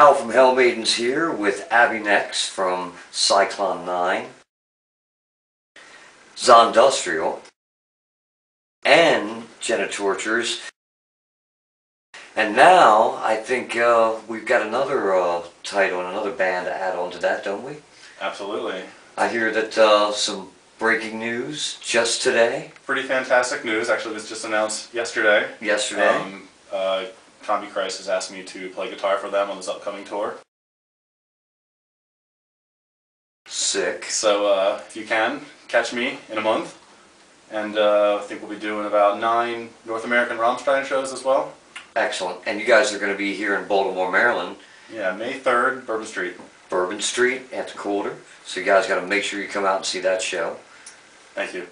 Al from Hell Maidens here with Abbeynex from Psyclon 9, Zondustrial, and Genitorturers. And now I think uh, we've got another uh, title and another band to add on to that, don't we? Absolutely. I hear that uh, some breaking news just today, Pretty fantastic news. Actually, it was just announced yesterday. yesterday. Um, uh, Combichrist has asked me to play guitar for them on this upcoming tour. Sick. So uh, if you can, catch me in a month. And uh, I think we'll be doing about nine North American Rammstein shows as well. Excellent. And you guys are going to be here in Baltimore, Maryland, Yeah, May 3rd, Bourbon Street. Bourbon Street at the Calder. So you guys got to make sure you come out and see that show. Thank you.